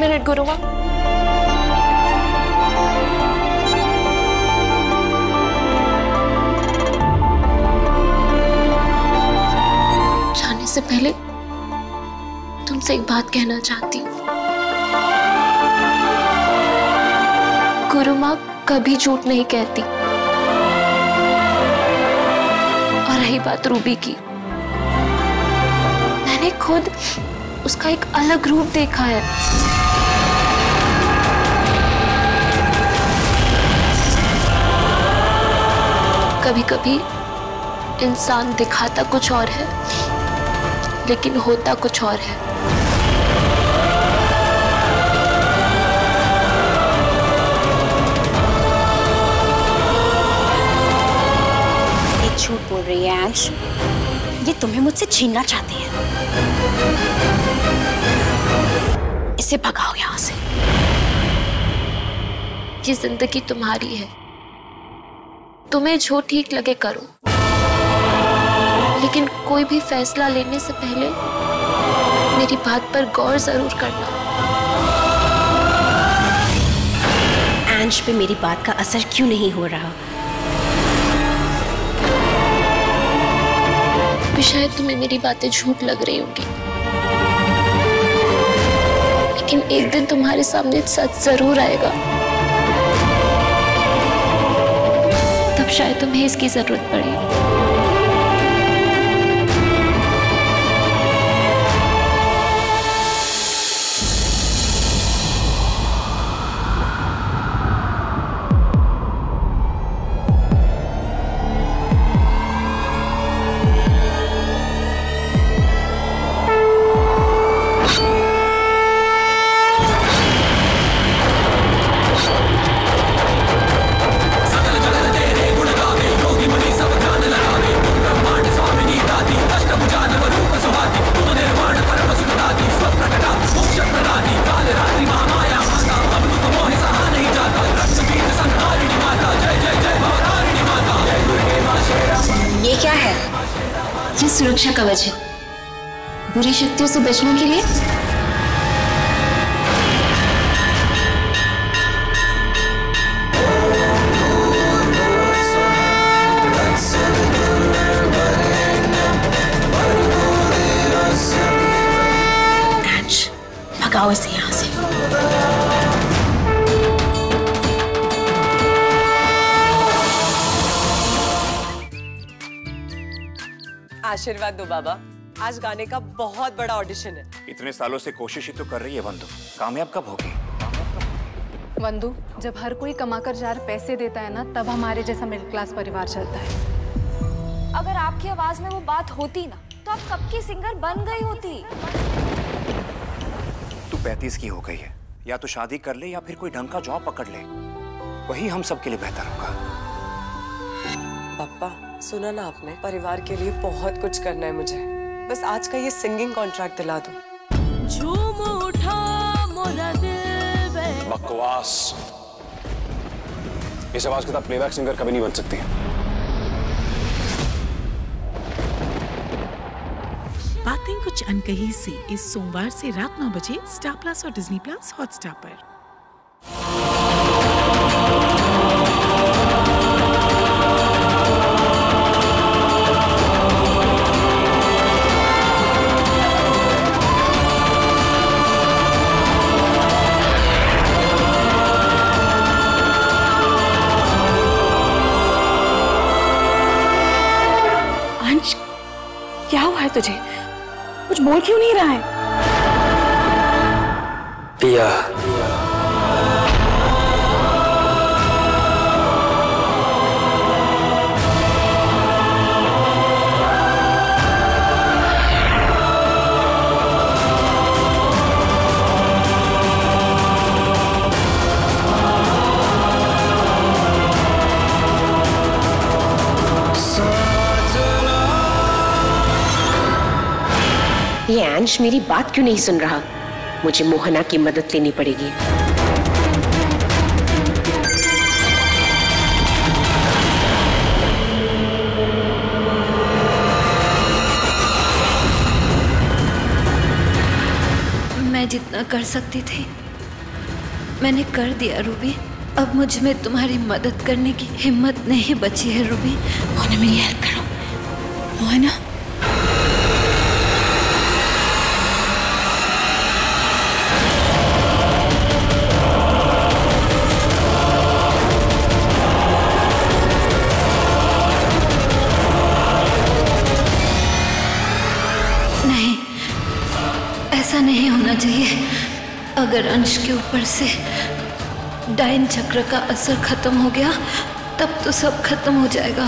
Minute गुरुमा जाने से पहले तुमसे एक बात कहना चाहती हूँ। गुरु माँ कभी झूठ नहीं कहती। और रही बात रूबी की। मैंने खुद उसका एक अलग रूप देखा है। कभी कभी इंसान दिखाता कुछ और है, लेकिन होता कुछ और है। झूठ बोल रही है, अंश। ये तुम्हें मुझसे छीनना चाहती है। इसे भगाओ यहाँ से। ये ज़िंदगी तुम्हारी है। तुम्हें जो ठीक लगे करो। लेकिन कोई भी फैसला लेने से पहले मेरी बात पर गौर ज़रूर करना। अंश पे मेरी बात का असर क्यों नहीं हो रहा? शायद तुम्हें मेरी बातें झूठ लग रही होंगी। लेकिन एक दिन तुम्हारे सामने सच ज़रूर आएगा। तब शायद तुम्हें इसकी ज़रूरत पड़े ये सुरक्षा कवच है। बुरी शक्तियों से बचने के लिए भगाओ इसे यहाँ से। आशीर्वाद दो बाबा। आज गाने का बहुत बड़ा ऑडिशन है। इतने सालों से कोशिश ही तो कर रही है बंधु। कामयाब कब होगी? वंदु जब हर कोई कमाकर जार पैसे देता है ना तब हमारे जैसा मिडिल क्लास परिवार चलता है। अगर आपकी आवाज़ में वो बात होती ना तो आप कब की सिंगर बन गई होती? तू पैंतीस की हो गई है। या तो शादी कर ले या फिर कोई ढंग का जॉब पकड़ ले। वही हम सबके लिए बेहतर होगा। पापा सुना ना आपने परिवार के लिए बहुत कुछ करना है मुझे। बस आज का ये सिंगिंग कॉन्ट्रैक्ट दिला दो। बकवास। इस आवाज़ के साथ प्लेबैक सिंगर कभी नहीं बन सकती बातें कुछ अनकही से इस सोमवार से रात नौ बजे स्टार प्लस और डिज्नी प्लस हॉटस्टार पर। है तुझे? कुछ बोल क्यों नहीं रहा है? पिया। ये अंश मेरी बात क्यों नहीं सुन रहा? मुझे मोहना की मदद लेनी पड़ेगी। मैं जितना कर सकती थी मैंने कर दिया रूबी। अब मुझमें तुम्हारी मदद करने की हिम्मत नहीं बची है रूबी। मोहना मेरी हेल्प करो। मोहना ऐसा नहीं होना चाहिए। अगर अंश के ऊपर से डाइन चक्र का असर खत्म हो गया, तब तो सब खत्म हो जाएगा।